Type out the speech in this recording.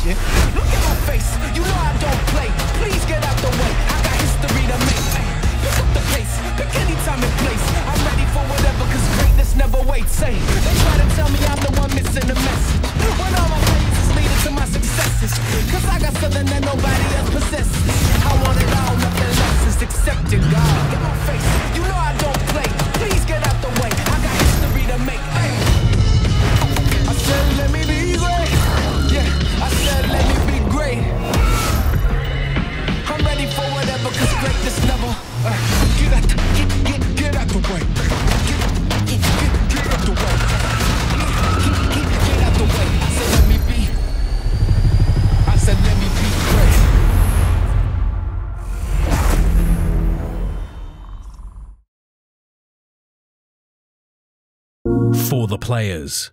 shit. Look at my face, you know I don't play. Please get out the way, I got history to make. Pick up the pace, pick any time and place. I'm ready for whatever, cause greatness never waits. Say, they try to tell me I'm the one missing the message. When all my ways is leading to my successes. Cause I got something that nobody else possesses. I want it all, nothing less is accepted, God. Get my face, never. Uh, get out get, get, get out the way. Get, get, get, get out the way. For the players.